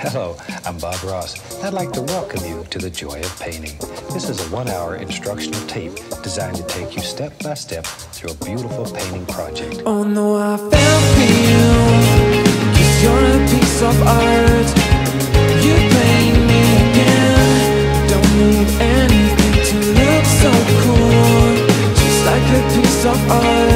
Hello, I'm Bob Ross. I'd like to welcome you to the joy of painting. This is a one-hour instructional tape designed to take you step by step through a beautiful painting project. Oh no, I fell for you you're a piece of art You paint me again Don't need anything to look so cool Just like a piece of art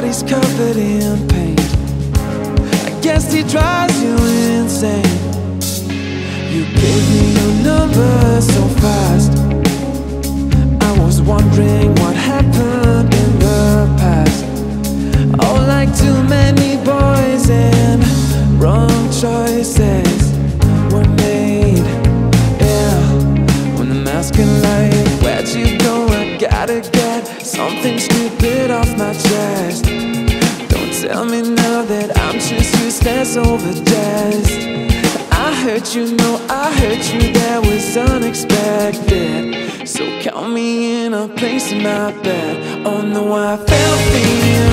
body's covered in paint I guess he drives you insane You gave me your number so fast I was wondering what happened in the past Oh, like too many boys and wrong choices were made yeah, when the masking light, where'd you go? I gotta get something stupid off my chest. Just useless overdressed. I hurt you, no, I hurt you, that was unexpected. So count me in a place in my bed. Oh no, I fell for you.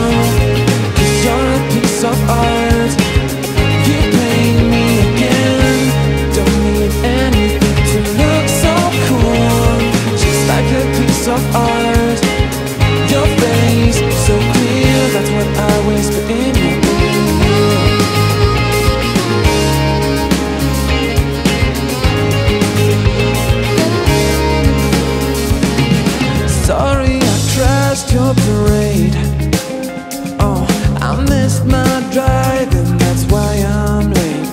Cause you're a piece of art. Crashed your parade. Oh, I missed my drive, and that's why I'm late.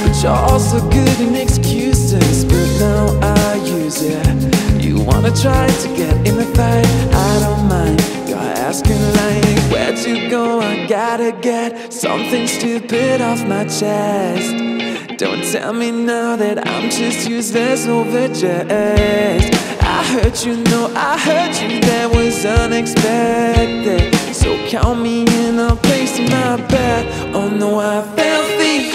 But you're also good in excuses, but now I use it. You wanna try to get in the fight, I don't mind. You're asking like, where'd you go? I gotta get something stupid off my chest. Don't tell me now that I'm just useless overdressed. I hurt you, no, I hurt you, that was unexpected. So count me in a place in my bed. Oh no, I fell for